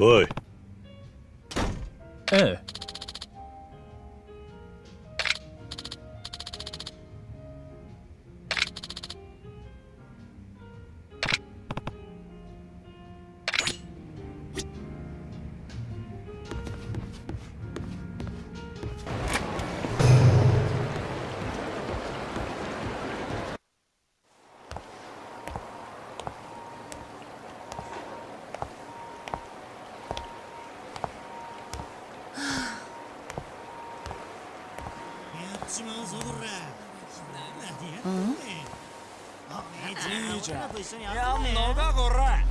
おいうぞこらうんじいちゃん。やんのかこら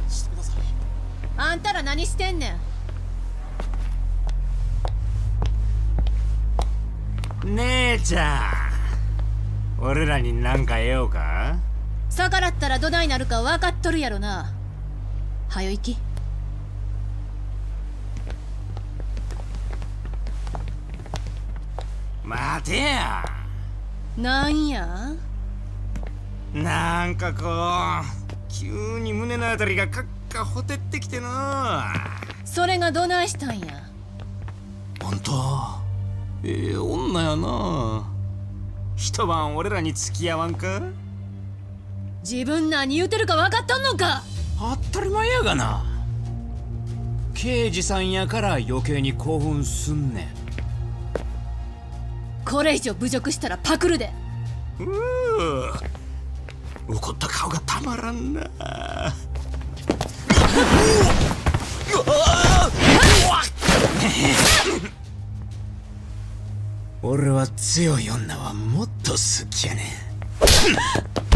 あんたら何してんねん。姉ちゃん。俺らに何か得ようか？逆らったらどないなるか分かっとるやろな。はよ行き。待てや。なんや？なんかこう急に胸のあたりがカッカほてってきてな。それがどないしたんや？あんたええ女やな。一晩俺らに付き合わんか？自分何言うてるか分かっとんのか？当たり前やがな。刑事さんやから余計に興奮すんねんこれ以上侮辱したらパクるで。うー。怒った顔がたまらんな。俺は強い女はもっと好きやねあ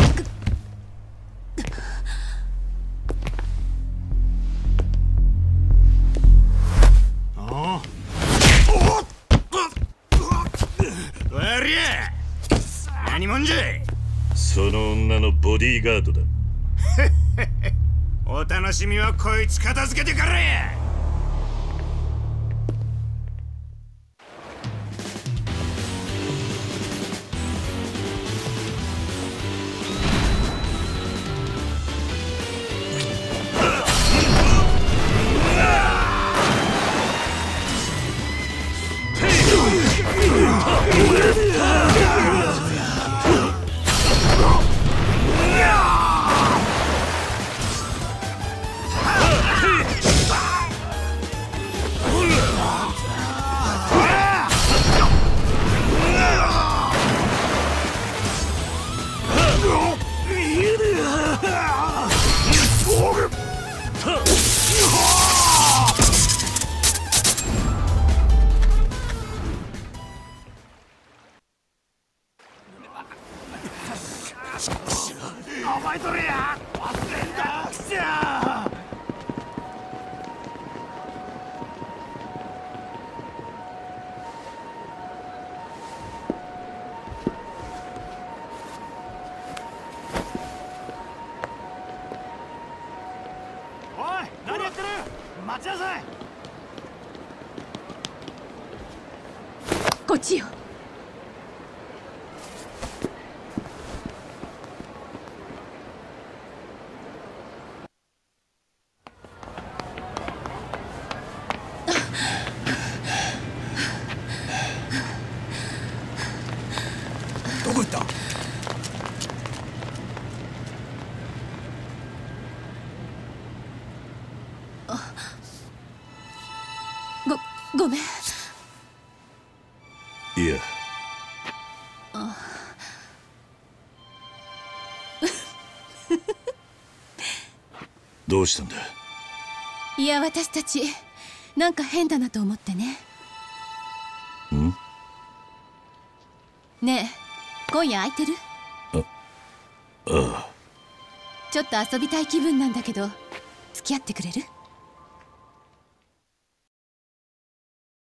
その女のボディーガードだ。お楽しみはこいつ片付けてからやお前とれや忘れんだ待ちなさい。こっちよどこ行ったごごめん。いやどうしたんだ？いや私たちなんか変だなと思ってね。ん？ねえ今夜空いてる？ああ。ちょっと遊びたい気分なんだけど付き合ってくれる？